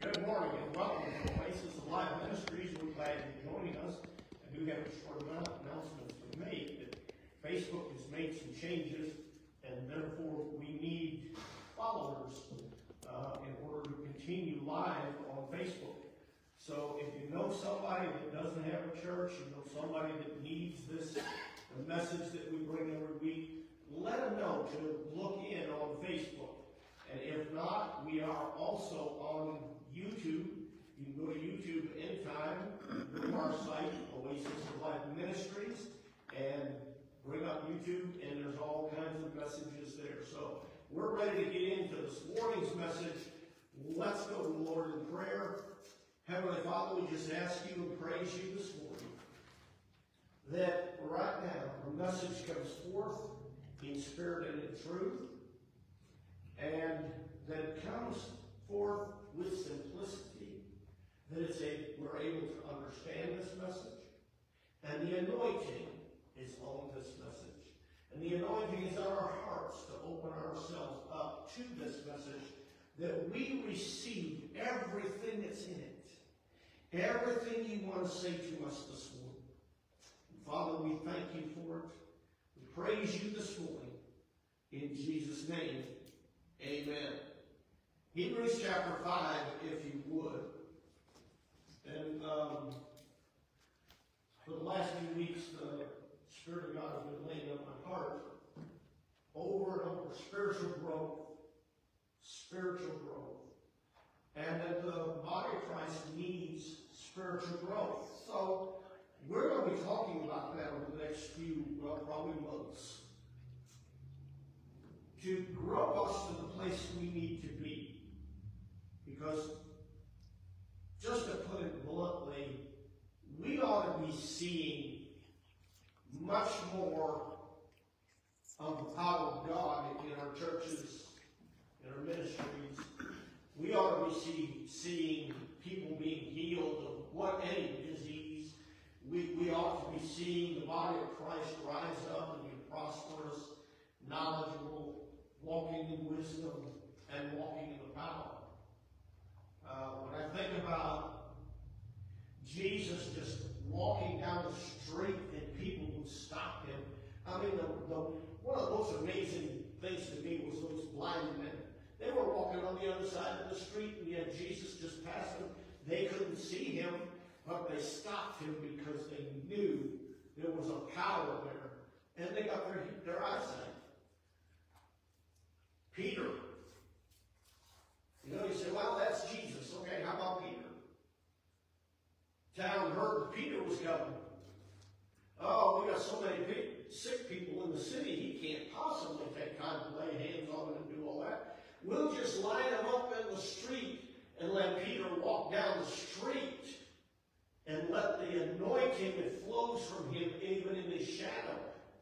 Good morning and welcome to Oasis of Life Ministries. We're glad you're joining us. I do have a short announcement to make that Facebook has made some changes and therefore we need followers uh, in order to continue live on Facebook. So if you know somebody that doesn't have a church, you know somebody that needs this the message that we bring every week, let them know to look in on Facebook. And if not, we are also on YouTube. You can go to YouTube anytime, go to our site, Oasis of Life Ministries, and bring up YouTube, and there's all kinds of messages there. So we're ready to get into this morning's message. Let's go to the Lord in prayer. Heavenly Father, we just ask you and praise you this morning that right now the message comes forth in spirit and in truth, and that it comes forth with simplicity, that it's a, we're able to understand this message, and the anointing is on this message. And the anointing is on our hearts to open ourselves up to this message, that we receive everything that's in it. Everything you want to say to us this morning. And Father, we thank you for it. We praise you this morning. In Jesus' name, amen. Hebrews chapter 5, if you would. And um, for the last few weeks, the Spirit of God has been laying on my heart over and over spiritual growth, spiritual growth, and that the body of Christ needs spiritual growth. So we're going to be talking about that over the next few, well, probably months, to grow us to the place we need to be. Because, just to put it bluntly, we ought to be seeing much more of the power of God in our churches, in our ministries. We ought to be see, seeing people being healed of what any disease. We, we ought to be seeing the body of Christ rise up and be prosperous, knowledgeable, walking in wisdom, and walking in the power. Uh, when I think about Jesus just walking down the street and people would stop him, I mean, the, the, one of the most amazing things to me was those blind men. They were walking on the other side of the street, and yet Jesus just passed them. They couldn't see him, but they stopped him because they knew there was a power there, and they got their, their eyesight. Peter. You know, you say, well, that's Jesus. Okay, how about Peter? Town heard that Peter was coming. Oh, we got so many sick people in the city, he can't possibly take time to lay hands on them and do all that. We'll just line them up in the street and let Peter walk down the street and let the anointing that flows from him, even in his shadow,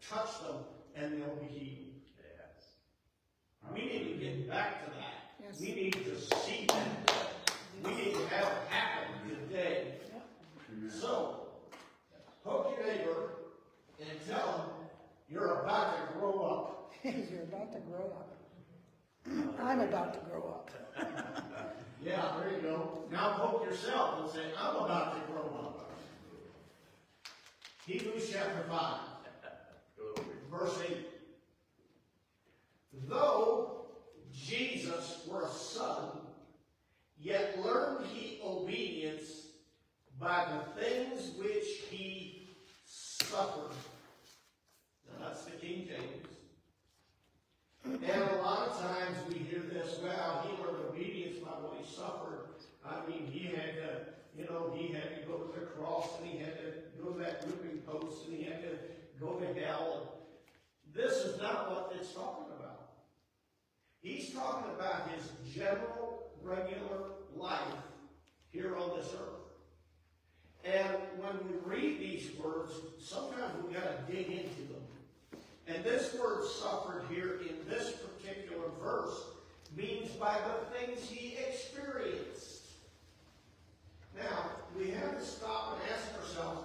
touch them and they'll be healed. Yes. We need to get back to that. Yes. We need to see that. We need to have it happen today. So, poke your neighbor and tell him you're about to grow up. You're about to grow up. I'm about to grow up. Yeah, there you go. Now poke yourself and say, I'm about to grow up. Hebrews chapter 5, verse 8. Though Jesus were a son, yet learned he obedience by the things which he suffered. Now that's the King James. And a lot of times we hear this, well, he learned obedience by what he suffered. I mean, he had to, you know, he had to go to the cross and he had to go to that whipping post and he had to go to hell. This is not what it's talking about. He's talking about his general, regular life here on this earth. And when we read these words, sometimes we've got to dig into them. And this word suffered here in this particular verse means by the things he experienced. Now, we have to stop and ask ourselves,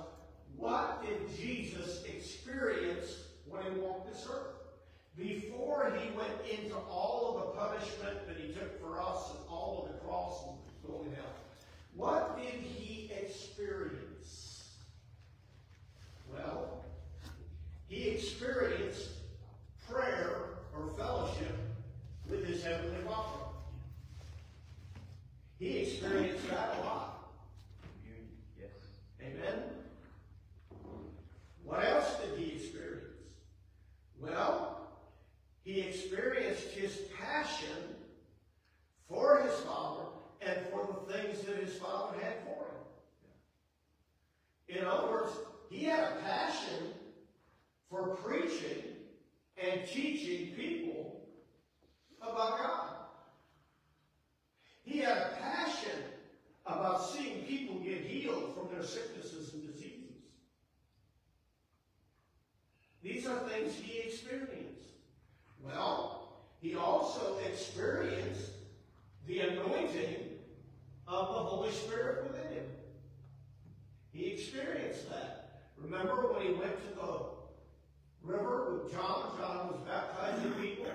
what did Jesus experience when he walked this earth? Before he went into all of the punishment that he took for us and all of the cross and going to what did he experience? Well, he experienced prayer or fellowship with his heavenly Father. He experienced that a lot. Yes. Amen? What else did he experience? Well, he experienced his passion for his father and for the things that his father had for him. In other words, he had a passion for preaching and teaching people about God. He had a passion about seeing people get healed from their sicknesses and diseases. These are things he experienced. Well, he also experienced the anointing of the Holy Spirit within him. He experienced that. Remember when he went to the river with John? John was baptizing people.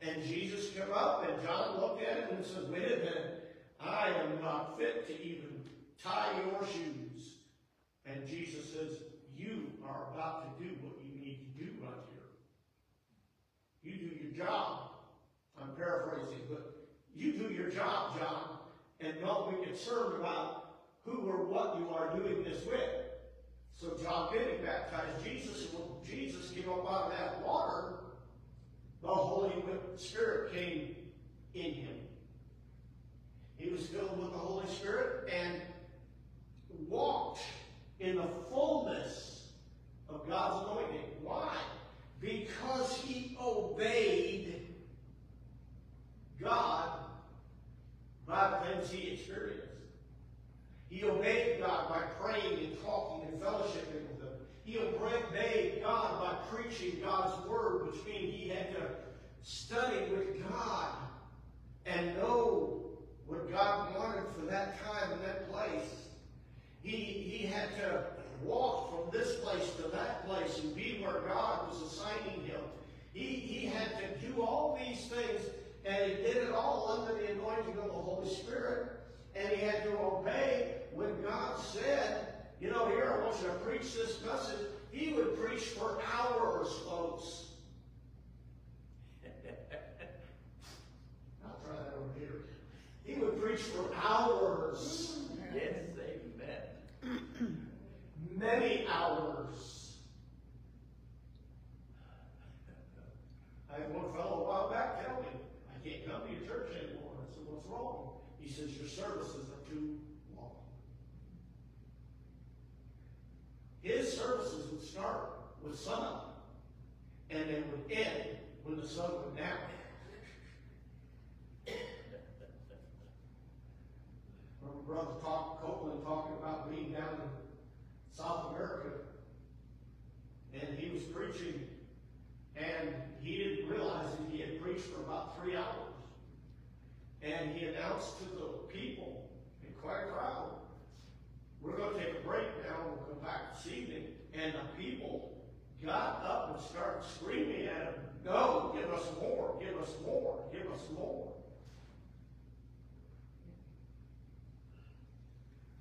And Jesus came up and John looked at him and said, Wait a minute, I am not fit to even tie your shoes. And Jesus says, You are about to do what you need to do right here. You do your job. I'm paraphrasing, but you do your job, John, and don't be concerned about who or what you are doing this with. So John did baptized Jesus, Jesus came up out of that water, the Holy Spirit came in him. He was filled with the Holy Spirit and walked in the fullness of God's anointing. Why? Because he obeyed God by the things he experienced. He obeyed God by praying and talking and fellowshipping with Him. He obeyed God by preaching God's word, which means he had to study with God and know what God wanted for that time and that place. He, he had to walk from this place to that place and be where God was assigning him. He, he had to do all these things, and he did it all under the anointing of the Holy Spirit. And he had to obey when God said, you know, here, I want you to preach this message. He would preach for hours, folks. I'll try that over here. He would preach for hours. Yes, amen. Many hours. I had one fellow a while back tell me, I can't come to your church anymore. I said, what's wrong? He says, your services are too long. His services would start with sunup, and they would end when the sun went down. Remember Brother talk, Copeland talking about being down in South America, and he was preaching, and he didn't realize that he had preached for about three hours. And he announced to the people, in quite a crowd, we're going to take a break now, we'll come back this evening. And the people got up and started screaming at him, no, give us more, give us more, give us more.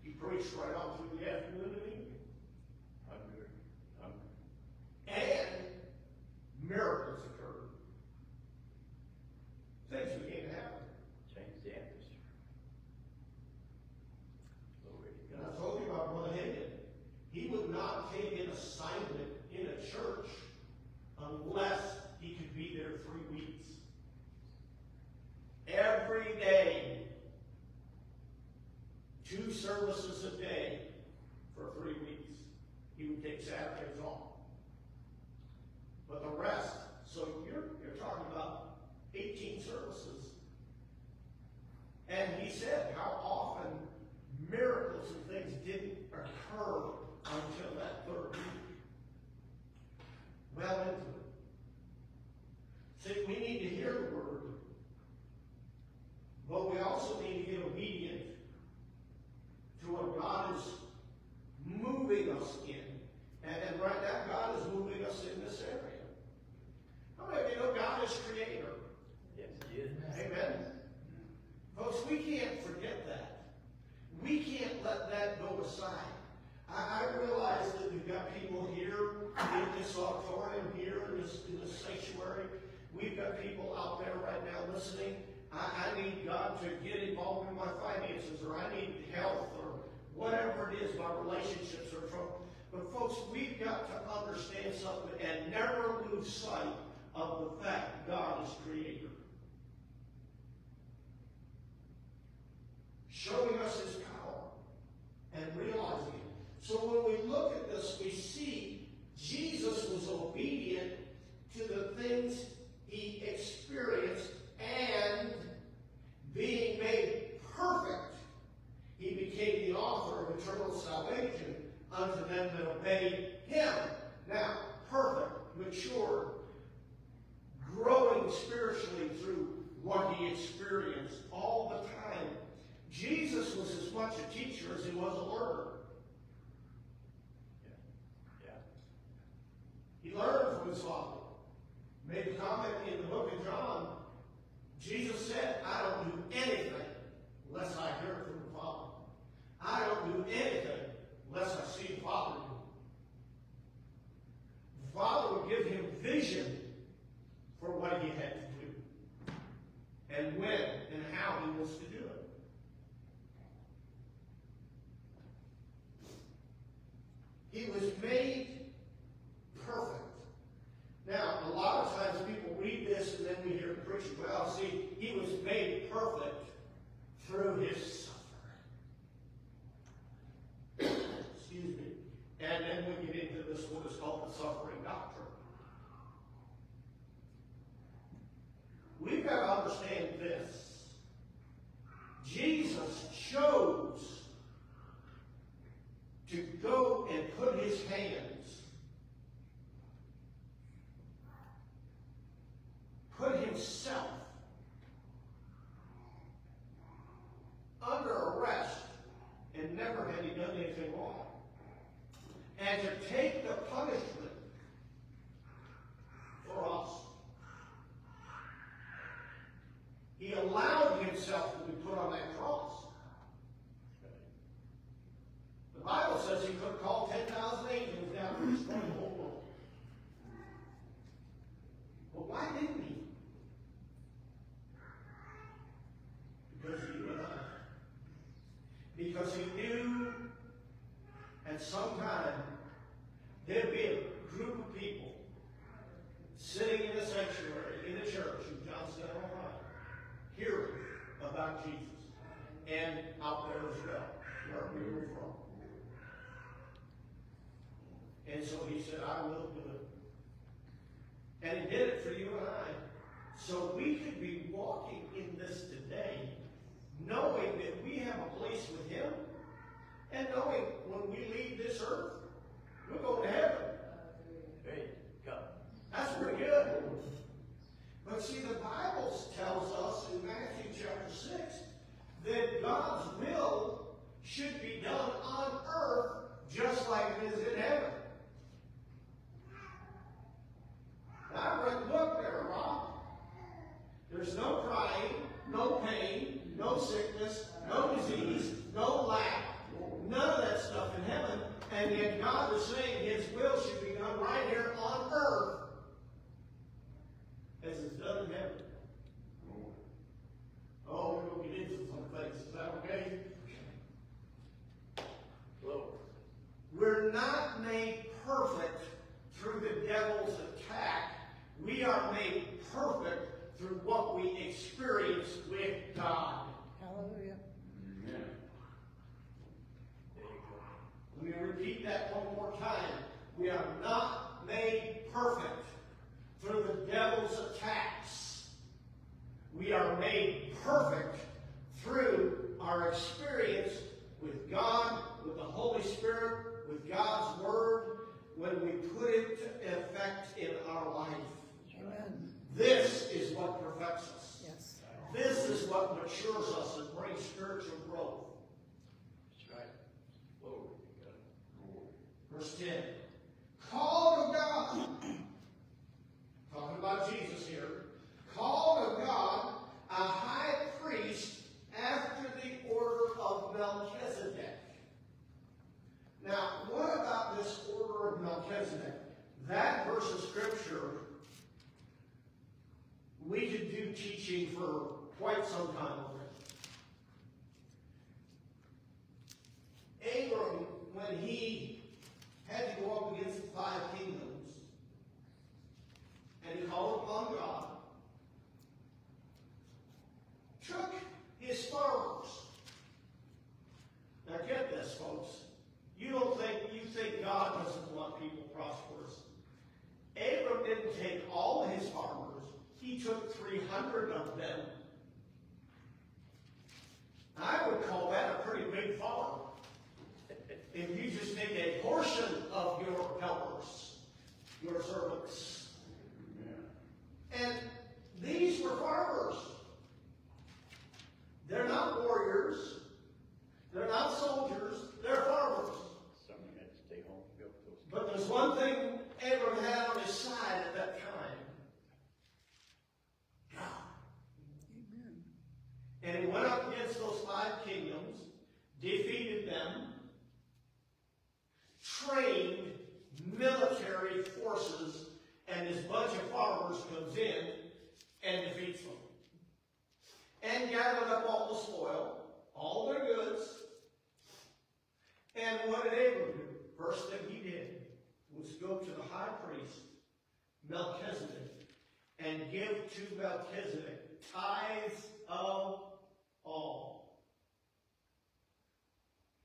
He preached right on through or I need health or whatever it is, my relationships are troubled. But folks, we've got to understand something and never lose sight of the fact God is creator. Showing us his power and realizing it. So when we look at this, we see Jesus was obedient to the things he experienced and being made perfect he became the author of eternal salvation unto them that obey him. Now, perfect, mature, growing spiritually through what he experienced all the time. Jesus was as much a teacher as he was a learner. Yeah. Yeah. He learned from his father. Made a comment in the book of John, Jesus said, I don't do anything unless I hear from I don't do anything unless I see the Father do. The Father will give him vision for what he had to do and when and how he was to do it. He was first thing he did was go to the high priest, Melchizedek, and give to Melchizedek tithes of all.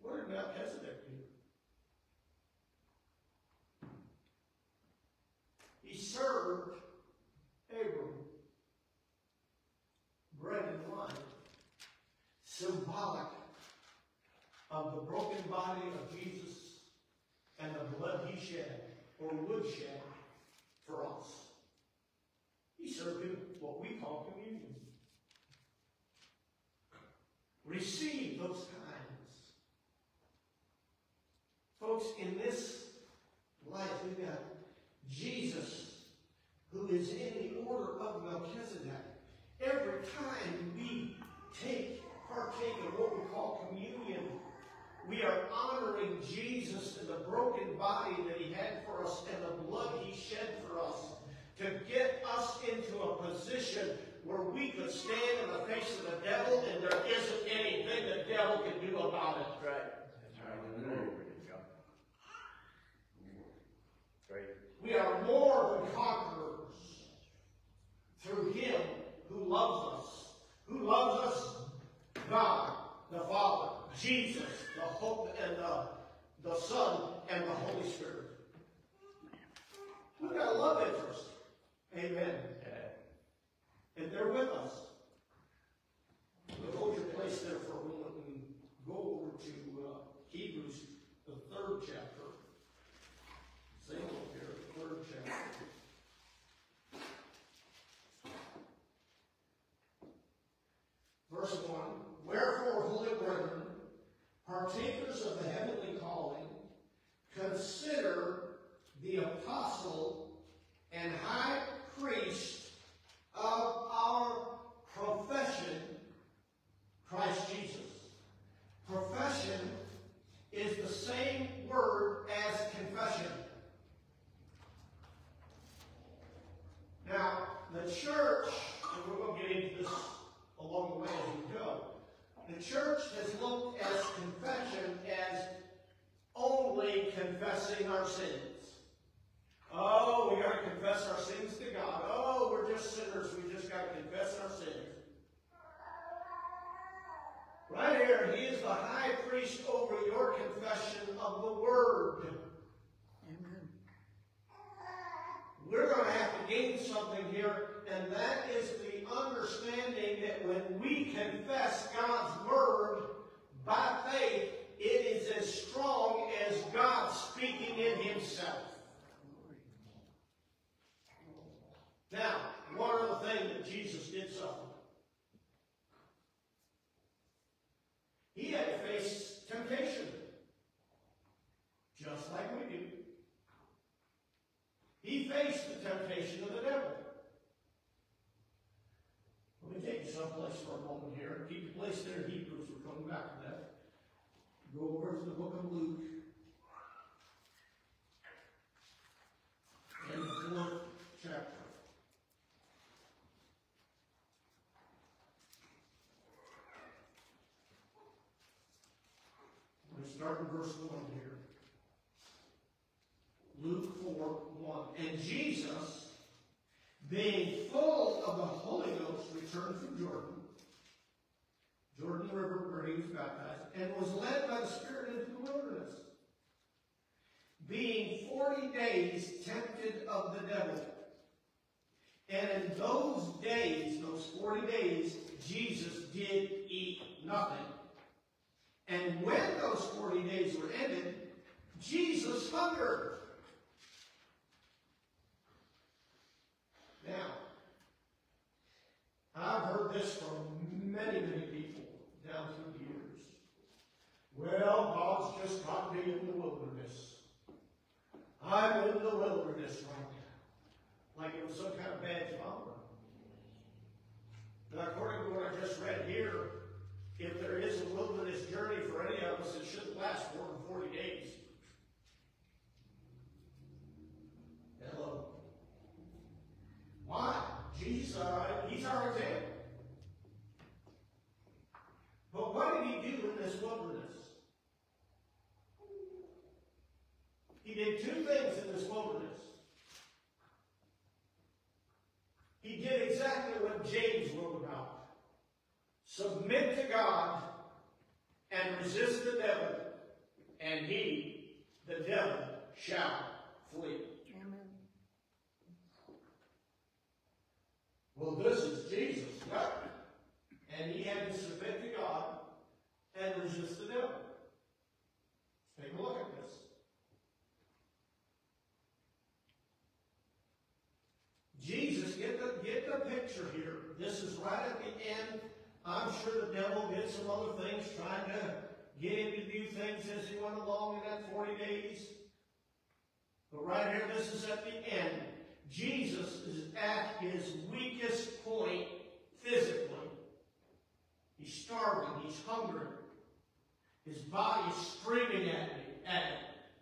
What did Melchizedek do? He served Abram bread and wine, symbolic of the broken body of shed or would shed for us. He served in what we call communion. Receive those kinds. Folks, in this life, we've got Jesus, who is in the order of Melchizedek. Every time we take, partake of what we call communion, we are honoring Jesus and the broken body that he had for us and the blood he shed for us to get us into a position where we could stand in the face of the devil and there isn't anything the devil can do about it. Right. We are more than conquerors through him who loves us. Who loves us? God the Father, Jesus, the Hope, and the, the Son, and the Holy Spirit. We've got a love interest. Amen. And they're with us. temptation Jesus hungered. Now, I've heard this from many, many people down through the years. Well, God's just got me in the wilderness. I'm in the wilderness right now. Like it was some kind of badge of honor. But according to what I just read here, if there is a wilderness journey for any of us, it shouldn't last more than 40 days. Hello. Why? Jesus, uh, he's our example. But what did he do in this wilderness? He did two things in this wilderness. He did exactly what James wrote about. Submit to God and resist the devil, and he, the devil, shall flee. Amen. Well, this is Jesus, right? And he had to submit to God and resist the devil. Let's take a look at this. Jesus, get the, get the picture here. This is right at the end. I'm sure the devil did some other things, trying to get him to do things as he went along in that 40 days. But right here, this is at the end. Jesus is at his weakest point physically. He's starving, he's hungry. His body is screaming at me, at him,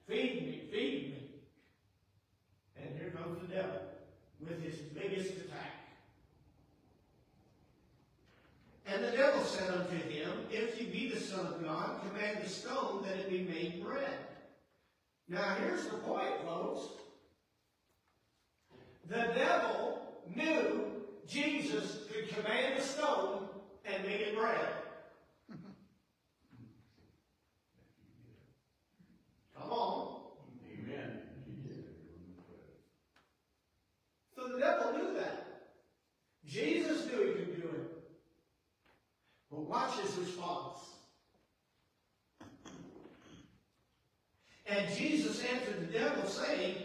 feed me, feed me. And here comes the devil with his biggest attack. And the devil said unto him, If you be the Son of God, command the stone that it be made bread. Now here's the point, folks. The devil knew Jesus could command a stone and make it bread. Come on. Amen. So the devil knew that. Jesus knew he could do it. But watch his response. And Jesus answered the devil, saying,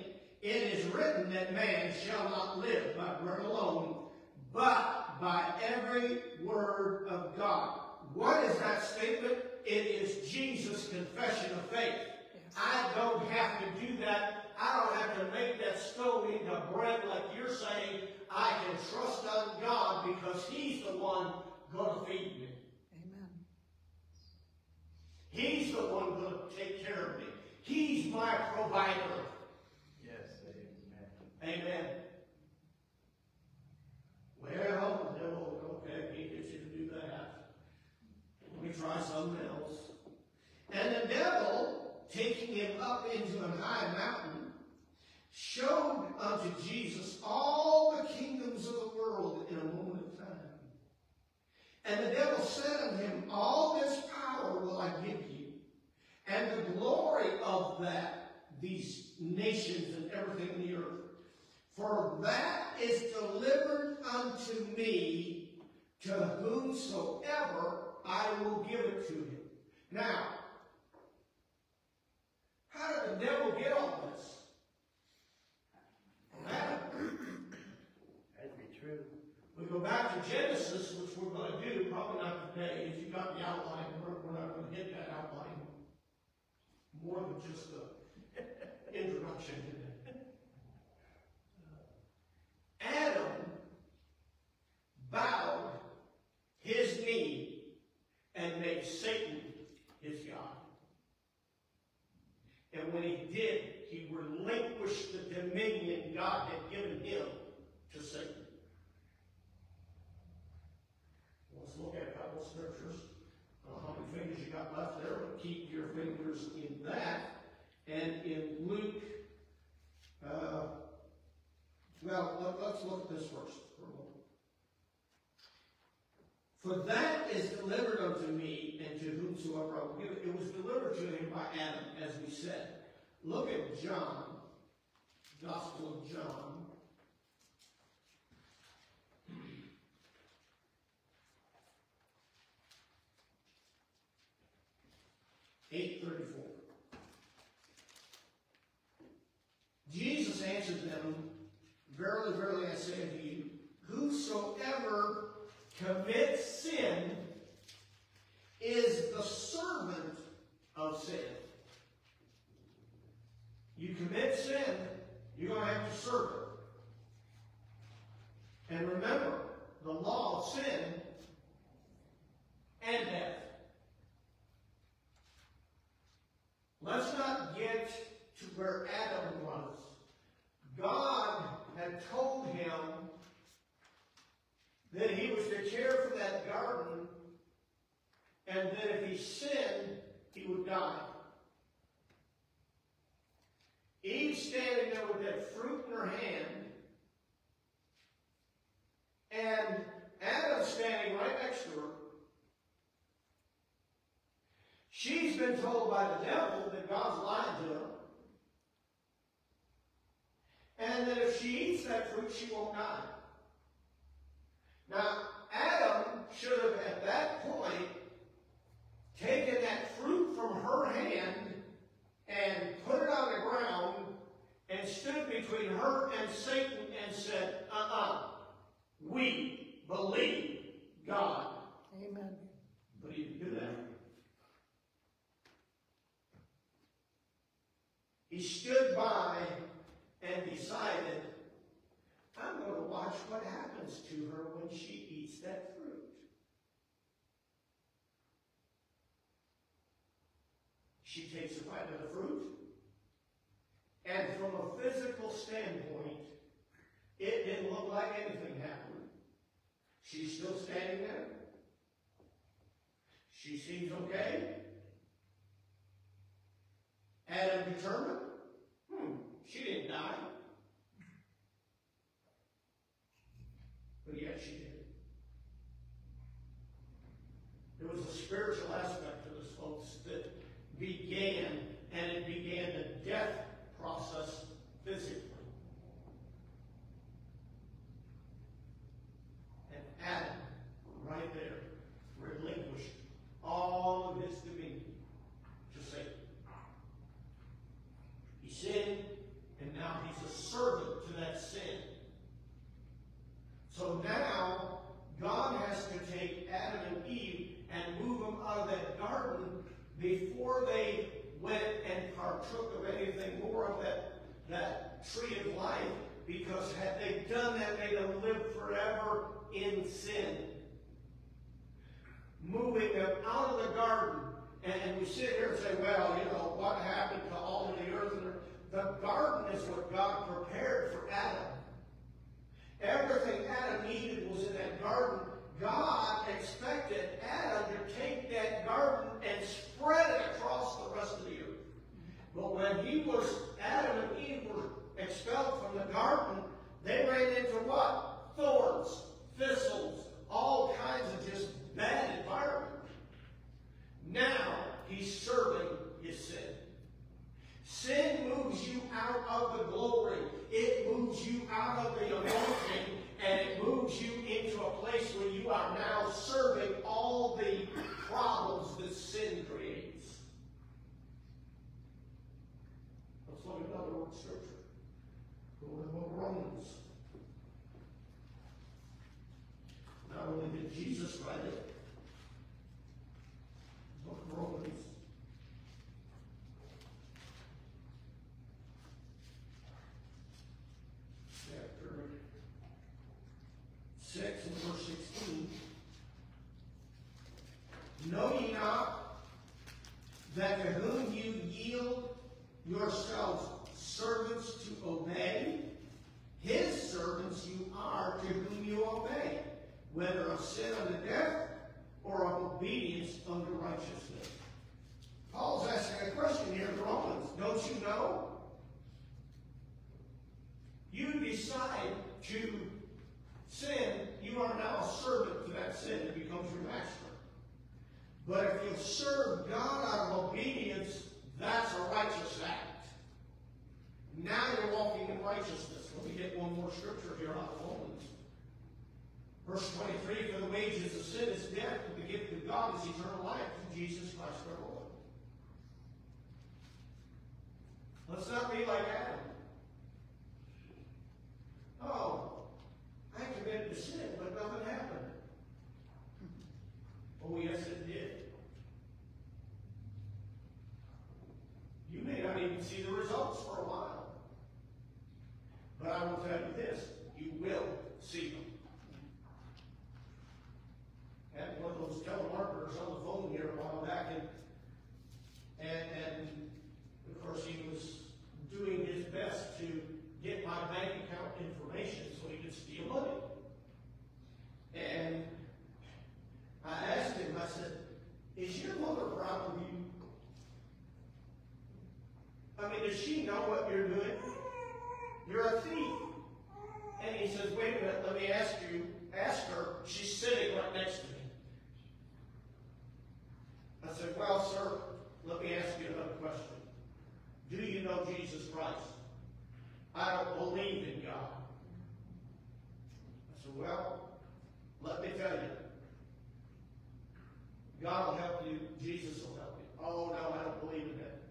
It is written that man shall not live by bread alone, but by every word of God. What is that statement? It is Jesus' confession of faith. I don't have to do that. I don't have to make that stone into bread like you're saying. I can trust on God because He's the one going to feed me. Amen. He's the one going to take care of me. He's my provider. Yes, amen. Amen. Well, the devil, okay, he gets you to do that. Let me try something else. And the devil, taking him up into an high mountain, showed unto Jesus all the kingdoms of the world in a moment of time. And the devil said unto him, All this power will I give you, and the glory of that, these nations and everything in the earth. For that is delivered unto me to whomsoever I will give it to him. Now, how did the devil get all this? Adam. That'd be true. We go back to Genesis, which we're going to do, probably not today. If you got the outline, we're, we're not going to hit that outline more than just the introduction today. Adam bowed his knee and made Satan his God. And when he did, he relinquished the dominion God had given him to Satan. Let's look at a couple of scriptures. I don't know how many fingers you got left there, but keep your fingers And in Luke, uh, well, let, let's look at this first for a moment. For that is delivered unto me, and to whomsoever I will give it. It was delivered to him by Adam, as we said. Look at John, Gospel of John. Eight thirty-four. Jesus answered them, Verily, verily, I say unto you, whosoever commits sin is the servant of sin. You commit sin, you're going to have to serve it. And remember, the law of sin and death. Let's not get to where Adam was. God had told him that he was to care for that garden and that if he sinned, he would die. Eve standing there with that fruit in her hand, and Adam standing right next to her. She's been told by the devil that God's lied to her. And that if she eats that fruit, she won't die. Now, Adam should have at that point taken that fruit from her hand and put it on the ground and stood between her and Satan and said, uh-uh, we believe God. Amen. But he didn't do that. He stood by and decided, I'm going to watch what happens to her when she eats that fruit. She takes a bite of the fruit, and from a physical standpoint, it didn't look like anything happened. She's still standing there. She seems okay. Adam determined, hmm, she didn't die. But yet she did. There was a spiritual aspect to this, folks, that began, and it began the death process physically. And Adam, right there, relinquished all of his dominion to Satan. He sinned, and now he's a servant to that sin. So now, God has to take Adam and Eve and move them out of that garden before they went and partook of anything more of that, that tree of life, because had they done that, they'd have lived forever in sin. Moving them out of the garden, and, and we sit here and say, well, you know, what happened to all of the earth? The garden is what God prepared for Adam. Everything Adam needed was in that garden. God expected Adam to take that garden and spread it across the rest of the earth. But when he was, Adam and Eve were expelled from the garden, they ran into what? Thorns, thistles, all kinds of just bad environment. Now he's serving his sin. Sin moves you out of the glory. It moves you out of the anointing and it moves you into a place where you are now serving all the problems that sin creates. Let's look at another word scripture. Go to Romans. Not only did Jesus write it, the book of Romans. Chapter six and verse sixteen. Know ye not that to whom you yield yourselves servants to obey, his servants you are to whom you obey, whether of sin unto death or of obedience unto righteousness. Paul's asking a question here in Romans. Don't you know? You decide to sin, you are now a servant to that sin. It becomes your master. But if you serve God out of obedience, that's a righteous act. Now you're walking in righteousness. Let me get one more scripture here out of Romans. Verse 23, for the wages of sin is death, but the gift of God is eternal life through Jesus Christ our Lord. Let's not be like Adam. Oh, I committed a sin, but nothing happened. Oh, yes, it did. You may not even see the results for a while. But I will tell you this, you will see them. Had one of those telemarketers on the phone here a while back, and, and, and of course, he was doing his best to get my bank account information so he could steal money. And I asked him, I said, is your mother proud of you? I mean, does she know what you're doing? You're a thief. And he says, wait a minute, let me ask you, ask her. She's sitting right next to me. I said, well, sir, let me ask you another question. Do you know Jesus Christ? I don't believe in God. I said, well, let me tell you. God will help you. Jesus will help you. Oh, no, I don't believe in that.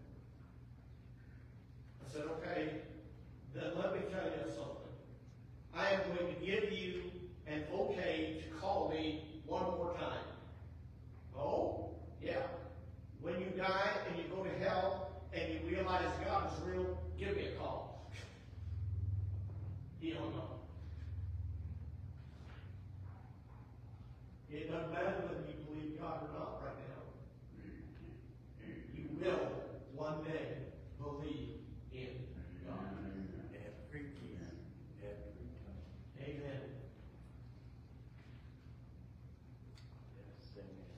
I said, okay, then let me tell you something. I am going to give you an okay to call me one more time. Oh, yeah. When you die and you go to hell and you realize God is real, give me a call. He don't know. It doesn't matter whether you God or not right now. You will one day believe in God. Every year, every time. Amen. Yes, amen.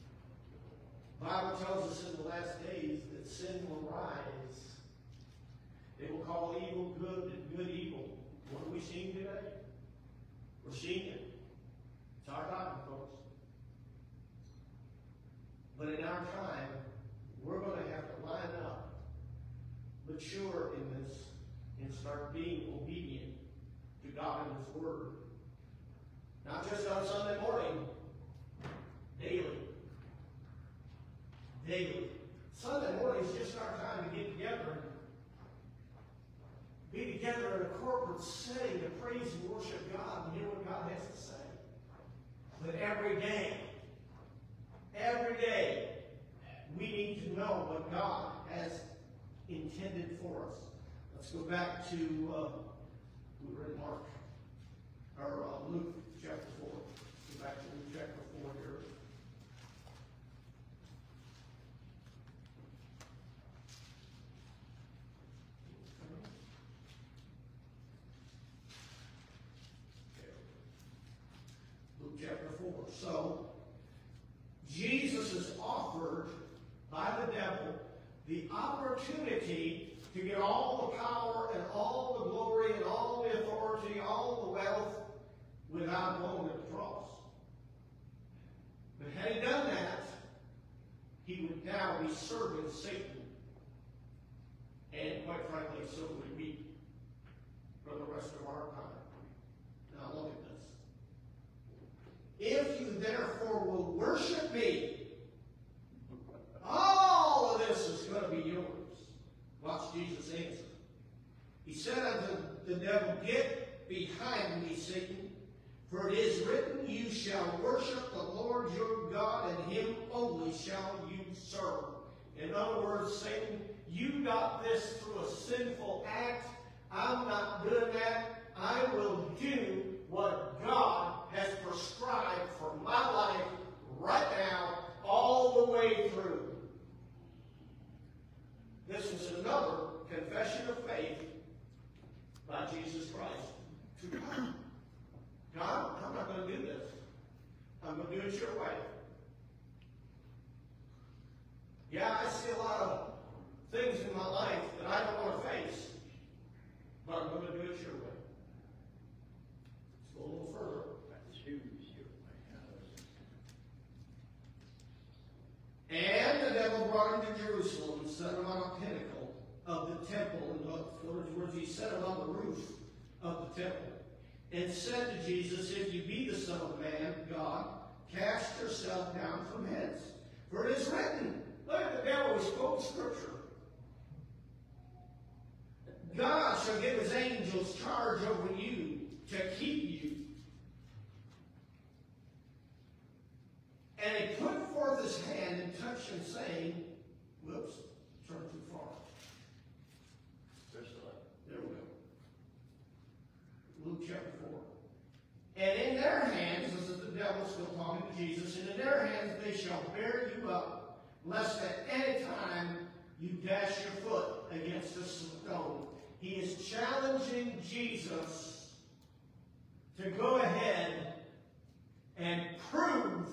Bible tells us in the last days that sin will rise. They will call evil good and good evil. What are we seeing today? We're seeing it. It's our time, folks. But in our time, we're going to have to line up, mature in this, and start being obedient to God and His Word. Not just on Sunday morning, daily daily. Sunday morning is just our time to get together and be together in a corporate setting to praise and worship God and hear what God has to say. But every day, every day, we need to know what God has intended for us. Let's go back to, uh, we in Mark, or uh, Luke chapter 4. Go back to Luke chapter 4 here. Luke chapter 4. So, Jesus is offered by the devil the opportunity to get all the power and all the glory and all the authority, all the wealth without going to the cross. But had he done that, he would serving Satan. And quite frankly, so would we for the rest of our time. Now look at this. If you therefore will worship me, all of this is going to be yours. Watch Jesus answer. He said unto the devil, Get behind me, Satan, for it is written, You shall worship the Lord your God, and him only shall you serve. In other words, Satan, you got this through a sinful act. I'm not doing that. I will do what God has prescribed for my life right now, all the way through. This is another confession of faith by Jesus Christ to God. God, I'm not going to do this. I'm going to do it your way. Yeah, I see a lot of things in my life that I don't want to face, but I'm going to do it your way. Let's go a little further. choose your. And the devil brought him to Jerusalem and set him on a pinnacle of the temple. In other words, he set him on the roof of the temple and said to Jesus, If you be the Son of Man, God, cast yourself down from hence. For it is written, look at the devil, he spoke scripture. God shall give his angels charge over you to keep you. And he put forth his hand and touched him, saying, Whoops, turned too far. There we go. Luke chapter 4. And in their hands, this is the devil still talking to Jesus, and in their hands they shall bear you up, lest at any time you dash your foot against a stone. He is challenging Jesus to go ahead and prove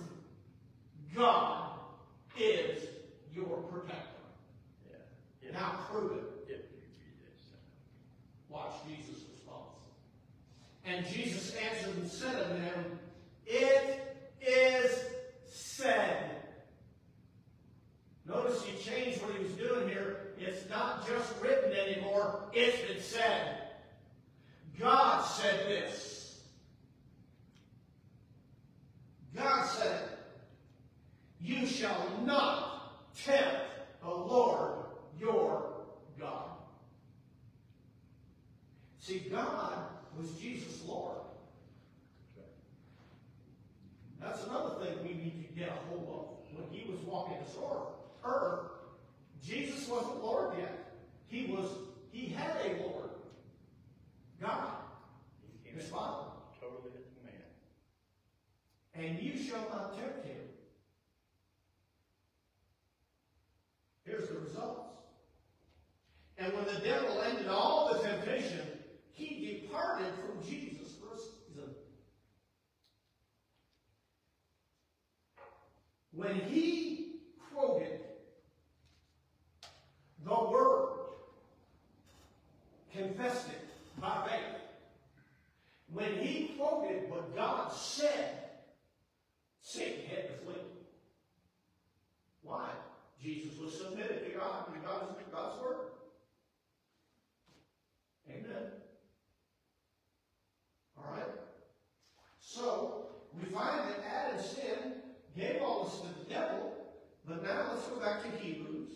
back to Hebrews,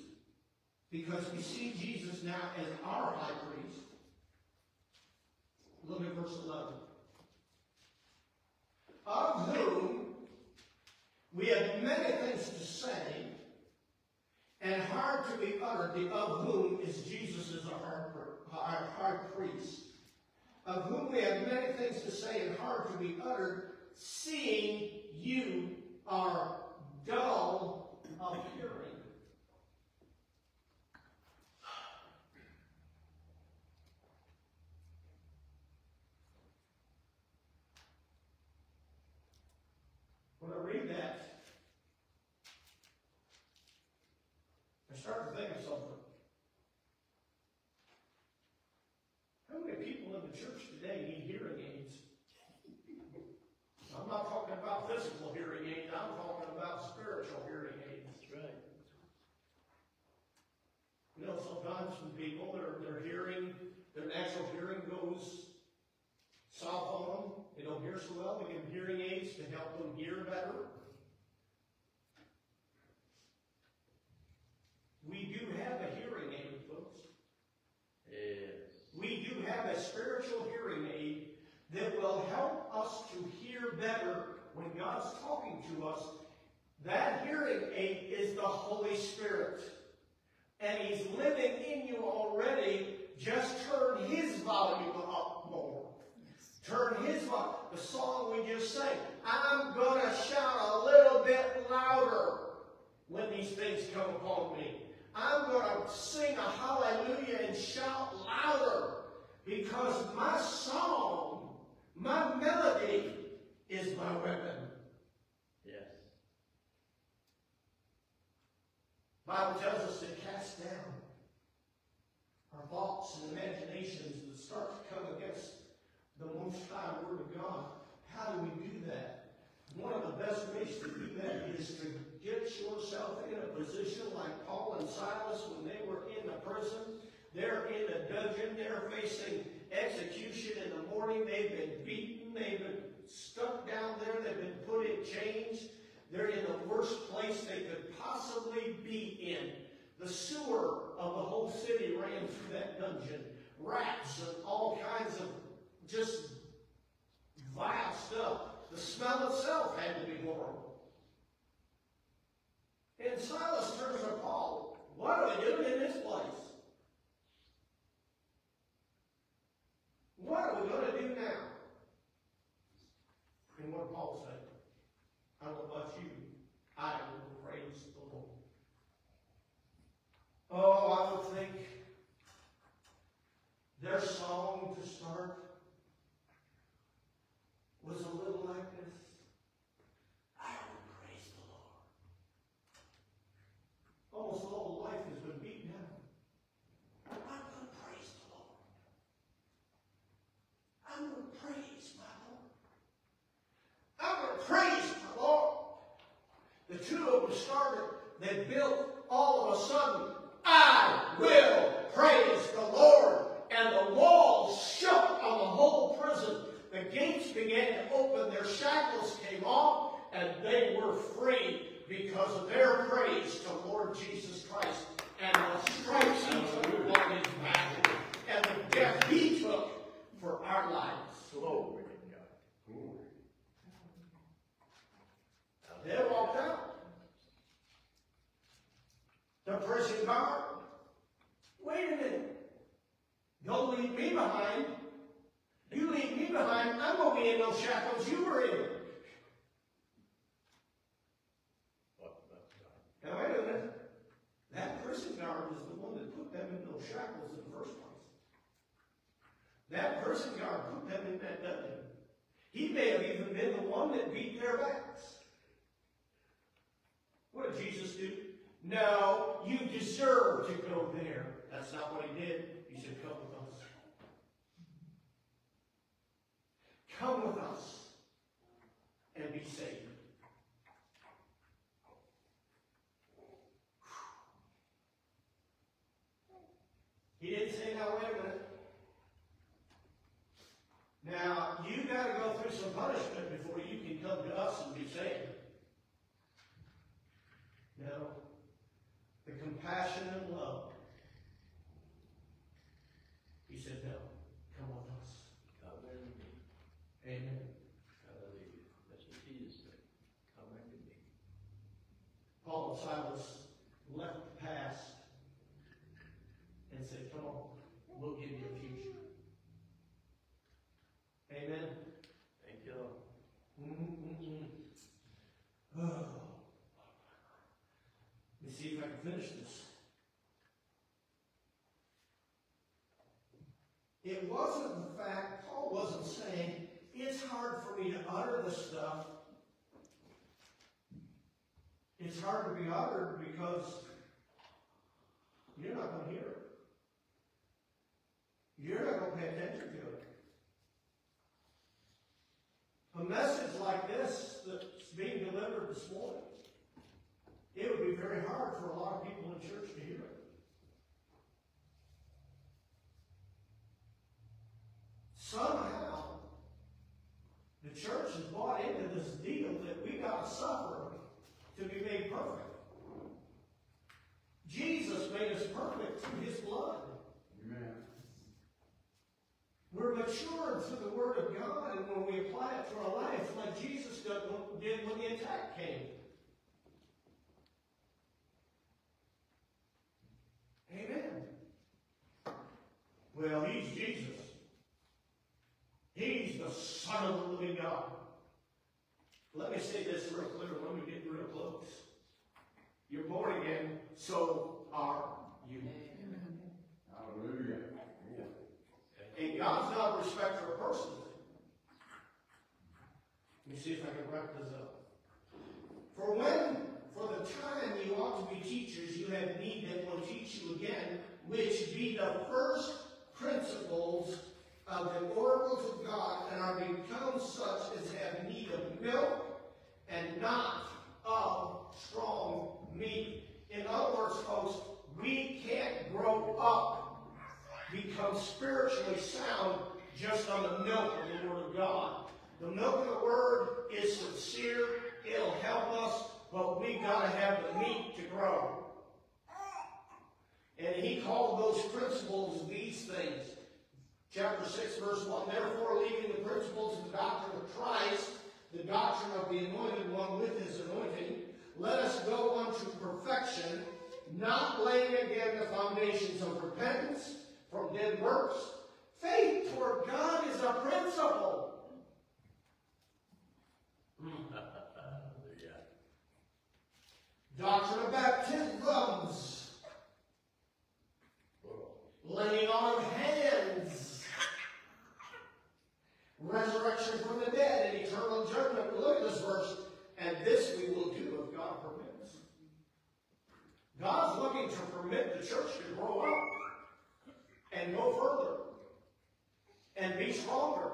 because we see Jesus now as our high priest. Look at verse 11. Of whom we have many things to say, and hard to be uttered, the of whom is Jesus is our high priest, of whom we have many things to say and hard to be uttered, seeing you are dull of hearing. When I read that, I start to think of something. How many people in the church today need hearing aids? I'm not talking about physical hearing aids, I'm talking about spiritual hearing aids. That's right. You know, sometimes some people, their, their hearing, their natural hearing goes south on them. They don't hear so well. They get hearing aids to help them hear better. We do have a hearing aid, folks. Yes. We do have a spiritual hearing aid that will help us to hear better when God's talking to us. That hearing aid is the Holy Spirit. And He's living in you already. Just turn His volume up more. Turn His volume. The song we just sang. I'm going to shout a little bit louder when these things come upon me. I'm going to sing a hallelujah and shout louder because my song, my melody is my weapon. Yes. Bible tells us to cast down our thoughts and imaginations that start to come against the most high word of God. How do we do that? One of the best ways to do that is to get yourself in a position like Paul and Silas when they were in the prison. They're in a dungeon, they're facing execution in the morning, they've been beaten, they've been stuck down there, they've been put in chains. They're in the worst place they could possibly be in. The sewer of the whole city ran through that dungeon. Rats and all kinds of just vile stuff. The smell itself had to be horrible. And Silas turns to Paul. What are we doing in this place? What are we going to do now? And what Paul say? About you. I will praise the Lord. Oh, I would think their song to start was a little like this. I will praise the Lord. Almost all life has been beaten down. I'm going to praise the Lord. I'm going to praise my Lord. I'm going to praise the Lord. The two of them started, they built all of a sudden, I will praise the Lord. And the walls shook on the whole prison. The gates began to open, their shackles came off, and they were free because of their praise to Lord Jesus Christ. And the stripes he took on his back, and the death he took for our lives. Glory to God. They walked out. The prison guard. Wait a minute. Don't leave me behind. You leave me behind, I'm gonna be in those shackles you were in. What about God? Now wait a minute. That prison guard is the one that put them in those shackles in the first place. That prison guard put them in that dungeon. He may have even been the one that beat their backs. What did Jesus do? No, you deserve to go there. That's not what he did. He said, come with us. Come with us and be saved. He didn't say, now wait a minute. Now, you gotta go through some punishment before you can come to us and be saved. No. The compassion and love. He said, no, come with us. Hallelujah. Amen. Hallelujah. That's what Jesus said. Come unto me. Paul and Silas left the past and said, come on, we'll give you a future. Amen. Thank you, Lord. Mm-mm-mm. Oh. Let me see if I can finish this. It wasn't the fact, Paul wasn't saying, it's hard for me to utter this stuff. It's hard to be uttered because you're not going to hear it. You're not going to pay attention to it. A message like this that's being delivered this morning, it would be very hard for a lot of people in church to hear it. Somehow, the church has bought into this deal that we got to suffer to be made perfect. Made us perfect through his blood. Amen. We're matured through the Word of God, and when we apply it to our life, like Jesus did did when the attack came. Amen. Well, he's Jesus. He's the Son of the living God. Let me say this real clear when we get real close. You're born again, so are you. Hallelujah. And God's not a respecter of persons. Let me see if I can wrap this up. For when, for the time you ought to be teachers, you have need that will teach you again, which be the first principles of the oracles of God, and are become such as have need of milk and and not of strong meat. In other words, folks, we can't grow up, become spiritually sound just on the milk of the Word of God. The milk of the Word is sincere, it'll help us, but we gotta have the meat to grow. And he called those principles these things. Chapter 6, verse 1. Therefore, leaving the principles of the doctrine of Christ, the doctrine of the anointed one with his anointing, let us go unto perfection, not laying again the foundations of repentance from dead works. Faith toward God is a principle. Doctrine of baptisms, laying on of hands, resurrection from the dead, and eternal judgment. We look at this verse, and this we will do if God permits. God's looking to permit the church to grow up and go further and be stronger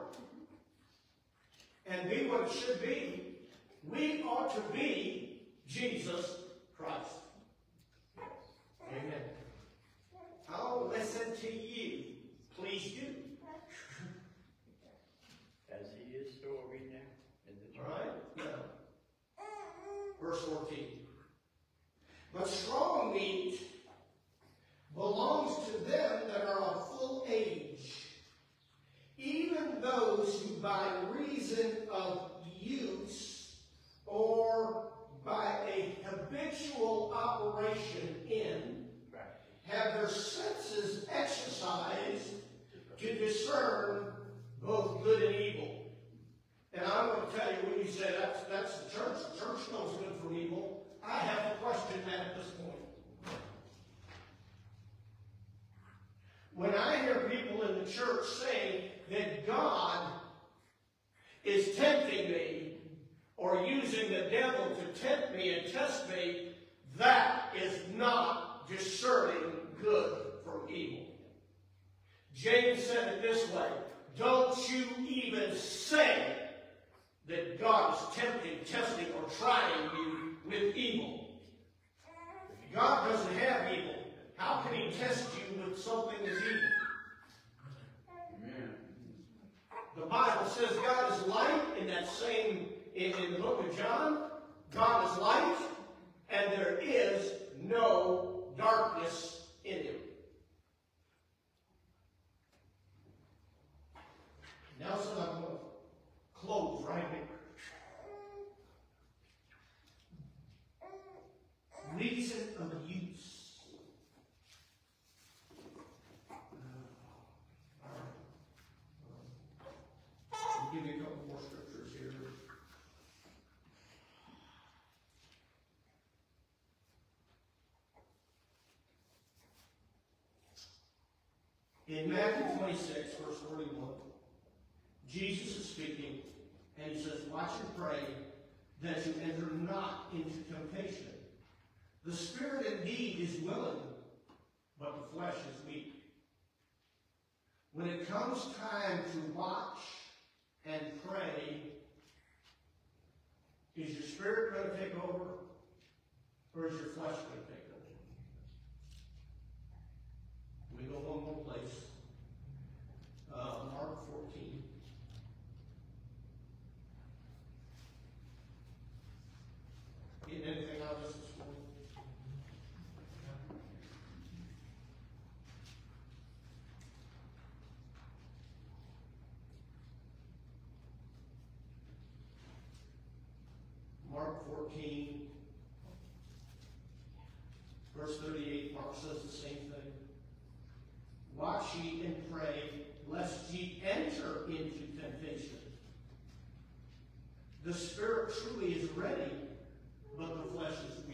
and be what it should be. We ought to be Jesus Christ. Amen. I'll listen to you. Please do. As he is, so are we now in the All church. right? Now, verse 14. But strong meat belongs to them that are of full age, even those who by reason of use or by a habitual operation in have their senses exercised to discern both good and evil. And I'm going to tell you, when you say that's, that's the church, the church knows good from evil, I have to question at this point. When I hear people in the church saying that God is tempting me or using the devil to tempt me and test me, that is not discerning good from evil. James said it this way, don't you even say that God is tempting, testing, or trying you with evil. God doesn't have evil. How can he test you with something that's evil? Amen. The Bible says God is light in that same, in, in the book of John. God is light, and there is no darkness in him. Nelson, I'm going to close right here. Reason of use. I'll give you a couple more scriptures here. In Matthew 26, verse 41, Jesus is speaking, and he says, Watch and pray that you enter not into temptation. The spirit indeed is willing, but the flesh is weak. When it comes time to watch and pray, is your spirit going to take over, or is your flesh going to take over? We go one more place. Uh, Mark 14. Getting anything out of this this morning? Mark 14, verse 38, Mark says the same thing. Watch ye and pray, lest ye enter into temptation. The spirit truly is ready, but the flesh is weak.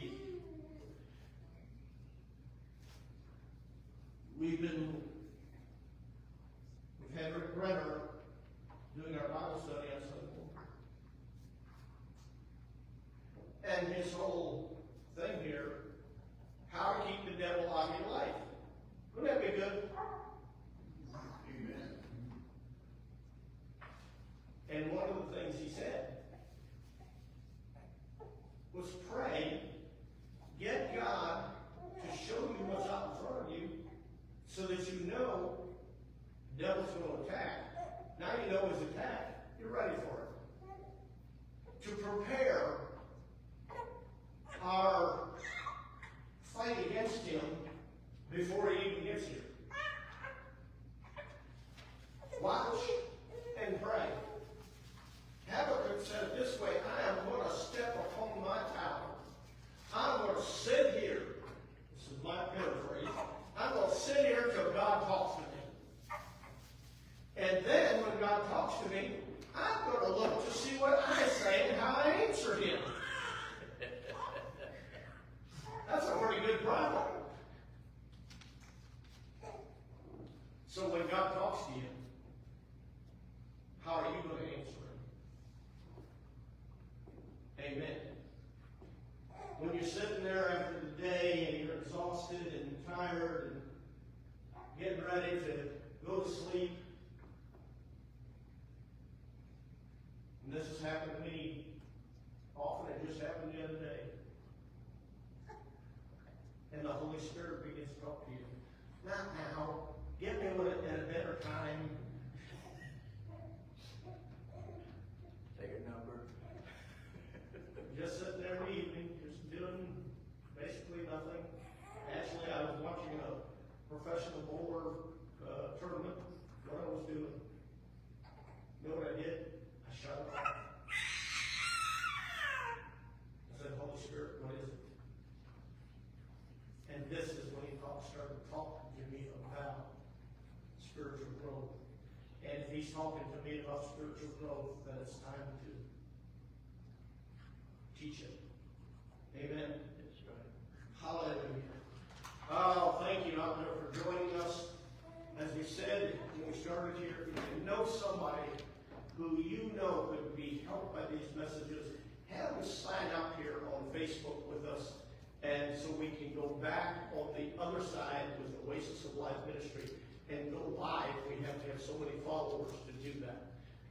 of life ministry and go live. We have to have so many followers to do that.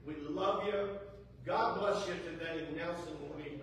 We love you. God bless you today. Nelson. some morning.